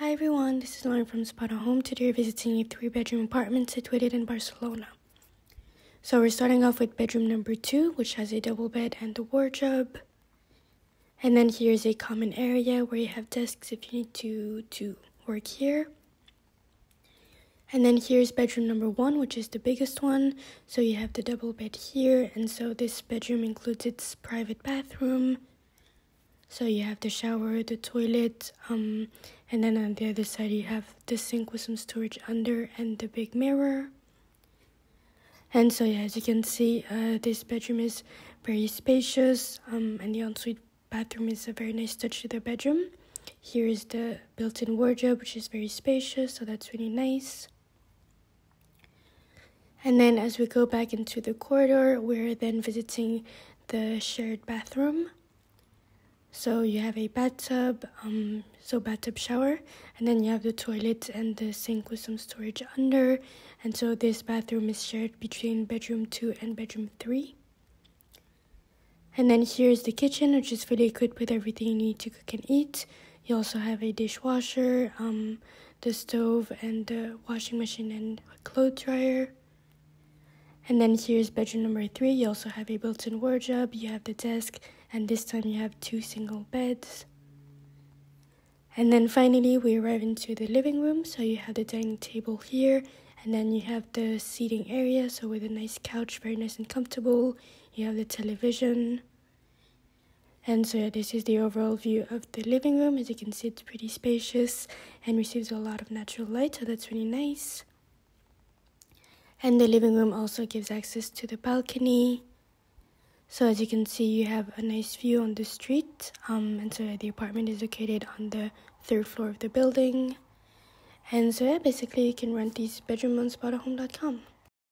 Hi everyone, this is Lauren from Spotahome. Today we're visiting a three bedroom apartment situated in Barcelona. So we're starting off with bedroom number two, which has a double bed and a wardrobe. And then here's a common area where you have desks if you need to, to work here. And then here's bedroom number one, which is the biggest one. So you have the double bed here, and so this bedroom includes its private bathroom. So you have the shower, the toilet, um, and then on the other side you have the sink with some storage under and the big mirror. And so yeah, as you can see, uh, this bedroom is very spacious, um, and the ensuite bathroom is a very nice touch to the bedroom. Here is the built-in wardrobe, which is very spacious, so that's really nice. And then as we go back into the corridor, we're then visiting the shared bathroom. So you have a bathtub, um, so bathtub shower, and then you have the toilet and the sink with some storage under. And so this bathroom is shared between bedroom two and bedroom three. And then here's the kitchen, which is fully equipped with everything you need to cook and eat. You also have a dishwasher, um, the stove, and the washing machine and a clothes dryer. And then here's bedroom number three. You also have a built in wardrobe, you have the desk, and this time you have two single beds. And then finally, we arrive into the living room. So you have the dining table here, and then you have the seating area. So with a nice couch, very nice and comfortable. You have the television. And so yeah, this is the overall view of the living room. As you can see, it's pretty spacious and receives a lot of natural light, so that's really nice. And the living room also gives access to the balcony. So as you can see, you have a nice view on the street. Um, and so the apartment is located on the third floor of the building. And so yeah, basically you can rent these bedroom on spotahome.com.